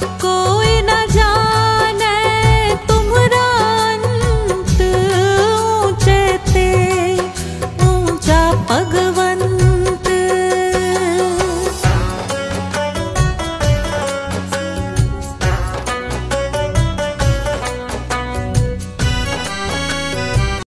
aku